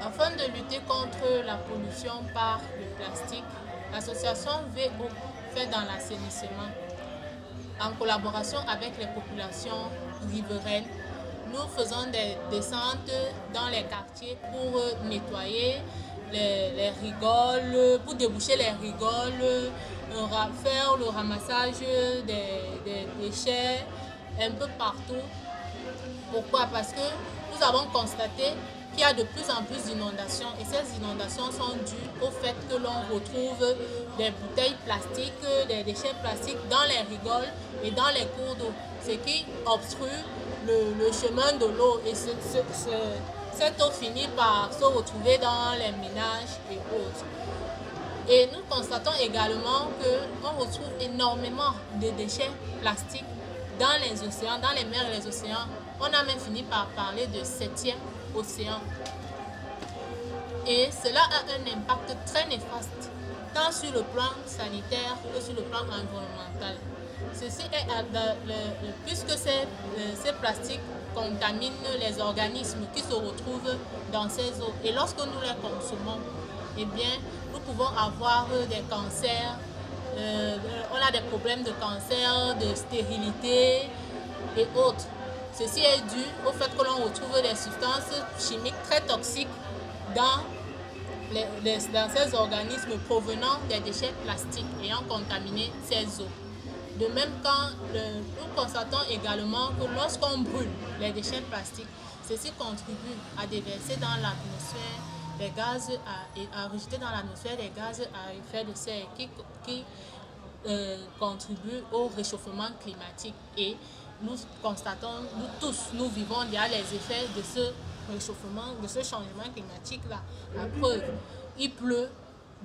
Afin de lutter contre la pollution par le plastique, l'association VO fait dans l'assainissement, en collaboration avec les populations riveraines, nous faisons des descentes dans les quartiers pour nettoyer les, rigoles, pour déboucher les rigoles, faire le ramassage des déchets un peu partout. Pourquoi? Parce que nous avons constaté qu'il y a de plus en plus d'inondations et ces inondations sont dues au fait que l'on retrouve des bouteilles plastiques, des déchets plastiques dans les rigoles et dans les cours d'eau, ce qui obstrue le, chemin de l'eau et cette eau finit par se retrouver dans les ménages et autres. Et nous constatons également qu'on retrouve énormément de déchets plastiques dans les océans, dans les mers et les océans. On a même fini par parler de septième océan. Et cela a un impact très néfaste, tant sur le plan sanitaire que sur le plan environnemental. Ceci est, puisque ces, ces plastiques contaminent les organismes qui se retrouvent dans ces eaux. Et lorsque nous les consommons, eh bien, nous pouvons avoir des cancers, euh, on a des problèmes de cancer, de stérilité et autres. Ceci est dû au fait que l'on retrouve des substances chimiques très toxiques dans, dans ces organismes provenant des déchets plastiques ayant contaminé ces eaux. De même quand nous constatons également que lorsqu'on brûle les déchets plastiques, ceci contribue à déverser dans l'atmosphère des gaz à, rejeter dans l'atmosphère des gaz à effet de serre qui, euh, contribuent au réchauffement climatique. Et nous constatons, nous tous, nous vivons les effets de ce réchauffement, de ce changement climatique-là. La preuve, il pleut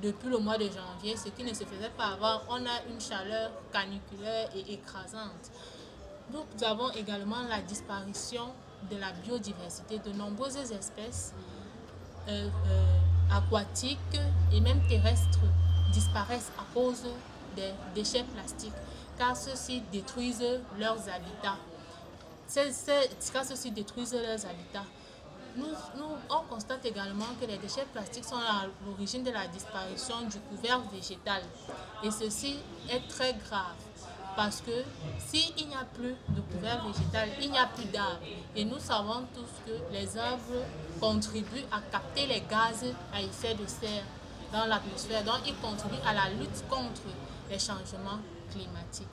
depuis le mois de janvier, ce qui ne se faisait pas avant. On a une chaleur caniculaire et écrasante. Nous avons également la disparition de la biodiversité. De nombreuses espèces euh, euh, aquatiques et même terrestres disparaissent à cause des déchets plastiques car ceux-ci détruisent leurs habitats. car ceux-ci détruisent leurs habitats. Nous, nous, on constate également que les déchets plastiques sont à l'origine de la disparition du couvert végétal. Et ceci est très grave parce que s'il n'y a plus de couvert végétal, il n'y a plus d'arbres. Et nous savons tous que les arbres contribuent à capter les gaz à effet de serre dans l'atmosphère. Donc, ils contribuent à la lutte contre les changements climatiques.